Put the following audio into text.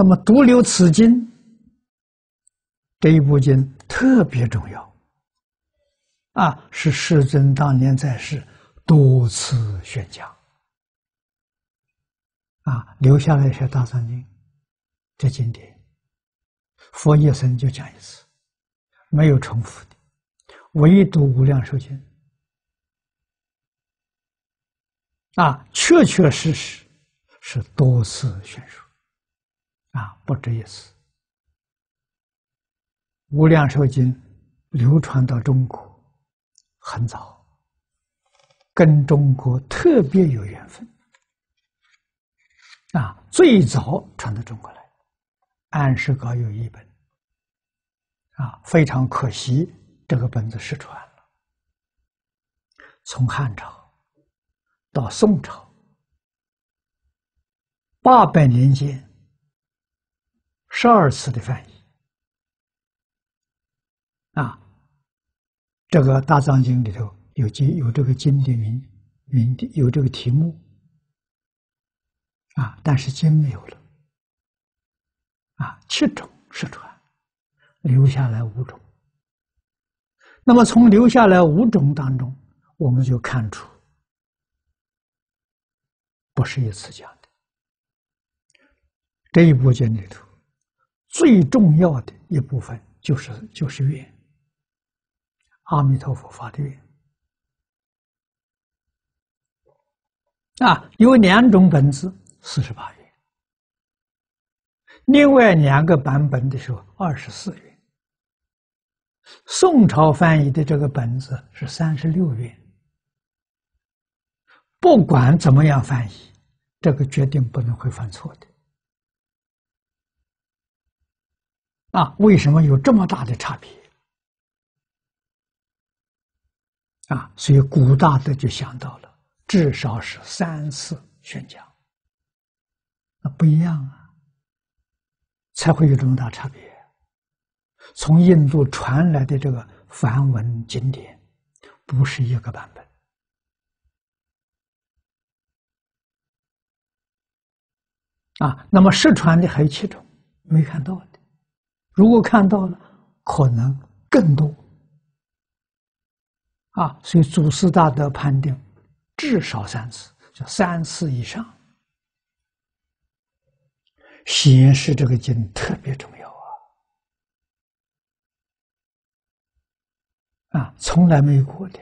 那么独留此经这一部经特别重要，啊，是世尊当年在世多次宣讲，啊，留下了一些大藏经这经典，佛一生就讲一次，没有重复的，唯独无量寿经，啊，确确实实是多次宣说。啊，不止一次，《无量寿经》流传到中国很早，跟中国特别有缘分。啊，最早传到中国来，安世高有一本，啊，非常可惜，这个本子失传了。从汉朝到宋朝，八百年间。十二次的翻译啊，这个大藏经里头有经有这个经的名名的有这个题目啊，但是经没有了啊，七种失传，留下来五种。那么从留下来五种当中，我们就看出不是一次讲的这一部经里头。最重要的一部分就是就是愿，阿弥陀佛发的愿啊，有两种本子四十八愿，另外两个版本的时候二十四愿。宋朝翻译的这个本子是三十六愿。不管怎么样翻译，这个决定不能会犯错的。啊，为什么有这么大的差别？啊，所以古大德就想到了，至少是三次宣讲，那不一样啊，才会有这么大差别。从印度传来的这个梵文经典，不是一个版本啊。那么失传的还有七种，没看到。如果看到了，可能更多啊！所以祖师大德判定，至少三次，就三次以上，显示这个经特别重要啊！啊，从来没有过的。